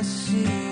assim.